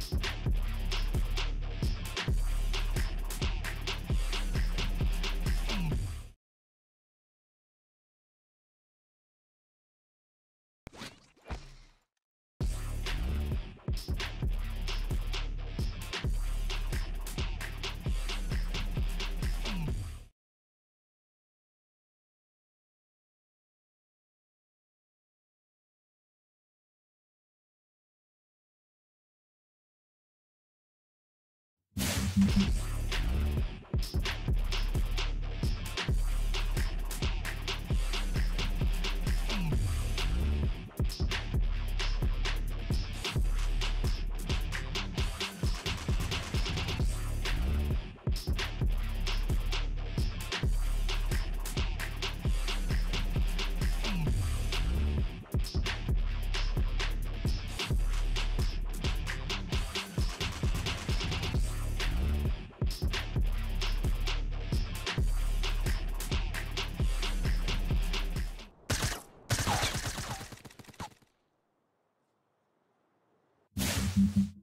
Thanks. Mm-hmm. Mm-hmm.